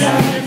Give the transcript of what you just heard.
time